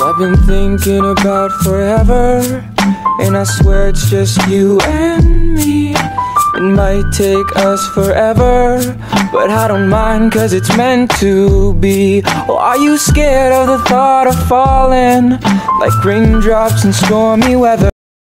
I've been thinking about forever And I swear it's just you and me. It might take us forever But I don't mind cause it's meant to be. Or are you scared of the thought of falling Like raindrops in stormy weather?